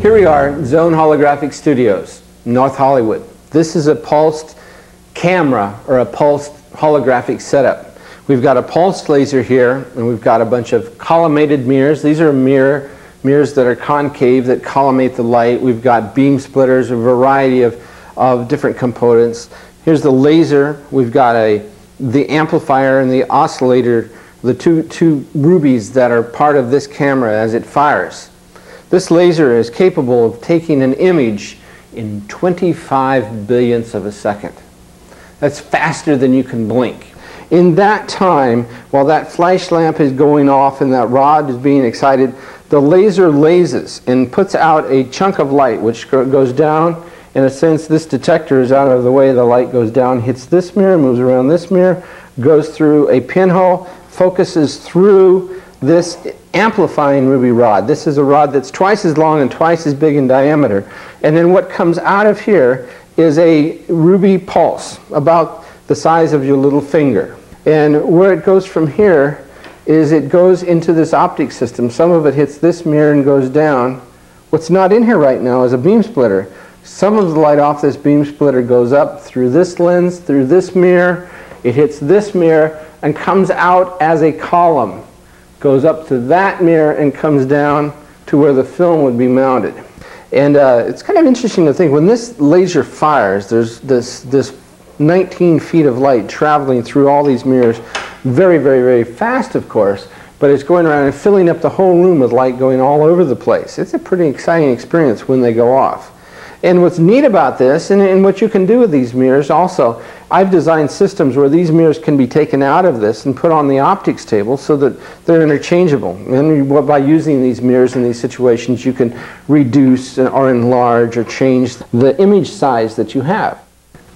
Here we are, Zone Holografix Studios, North Hollywood. This is a pulsed camera or a pulsed holographic setup. We've got a pulsed laser here and we've got a bunch of collimated mirrors. These are mirror, mirrors that are concave that collimate the light. We've got beam splitters, a variety of, of different components. Here's the laser. We've got a, the amplifier and the oscillator, the two, two rubies that are part of this camera as it fires. This laser is capable of taking an image in 25 billionths of a second. That's faster than you can blink. In that time, while that flash lamp is going off and that rod is being excited, the laser lasers and puts out a chunk of light which goes down. In a sense, this detector is out of the way. The light goes down, hits this mirror, moves around this mirror, goes through a pinhole, focuses through this amplifying ruby rod. This is a rod that's twice as long and twice as big in diameter. And then what comes out of here is a ruby pulse, about the size of your little finger. And where it goes from here is it goes into this optic system. Some of it hits this mirror and goes down. What's not in here right now is a beam splitter. Some of the light off this beam splitter goes up through this lens, through this mirror. It hits this mirror and comes out as a column goes up to that mirror and comes down to where the film would be mounted. And uh, it's kind of interesting to think when this laser fires, there's this, this 19 feet of light traveling through all these mirrors, very, very, very fast, of course, but it's going around and filling up the whole room with light going all over the place. It's a pretty exciting experience when they go off. And what's neat about this, and, and, what you can do with these mirrors also, I've designed systems where these mirrors can be taken out of this and put on the optics table so that they're interchangeable. And by using these mirrors in these situations, you can reduce or enlarge or change the image size that you have.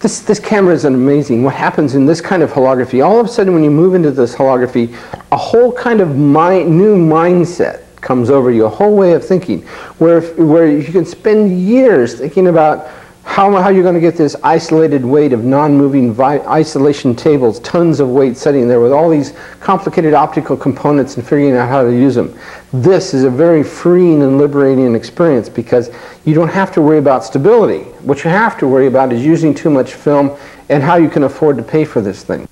This, this camera is amazing. What happens in this kind of holography, all of a sudden when you move into this holography, a whole kind of mind, new mindset comes over you, a whole way of thinking, where, where you can spend years thinking about how, how you're going to get this isolated weight of non-moving isolation tables, tons of weight sitting there with all these complicated optical components and figuring out how to use them. This is a very freeing and liberating experience because you don't have to worry about stability. What you have to worry about is using too much film and how you can afford to pay for this thing.